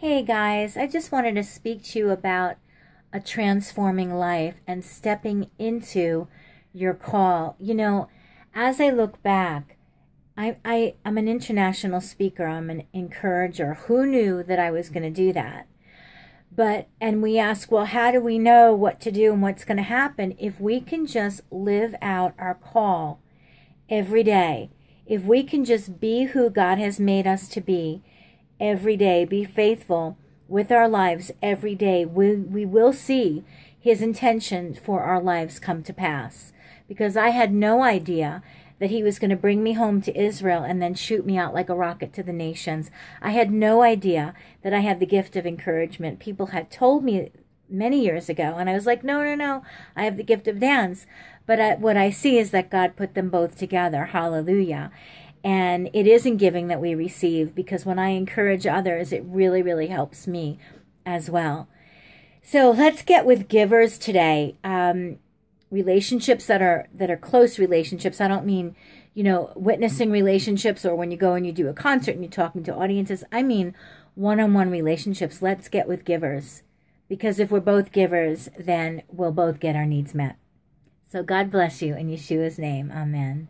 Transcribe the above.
Hey guys, I just wanted to speak to you about a transforming life and stepping into your call. You know, as I look back, I, I, I'm an international speaker, I'm an encourager. Who knew that I was going to do that? But, and we ask, well, how do we know what to do and what's going to happen if we can just live out our call every day? If we can just be who God has made us to be every day, be faithful with our lives every day, we, we will see his intention for our lives come to pass. Because I had no idea that he was going to bring me home to Israel and then shoot me out like a rocket to the nations. I had no idea that I had the gift of encouragement. People had told me many years ago, and I was like, no, no, no, I have the gift of dance. But I, what I see is that God put them both together. Hallelujah. And it is in giving that we receive because when I encourage others, it really, really helps me as well. So let's get with givers today. Um, relationships that are that are close relationships. I don't mean, you know, witnessing relationships or when you go and you do a concert and you're talking to audiences. I mean one-on-one relationships. Let's get with givers. Because if we're both givers, then we'll both get our needs met. So God bless you in Yeshua's name. Amen.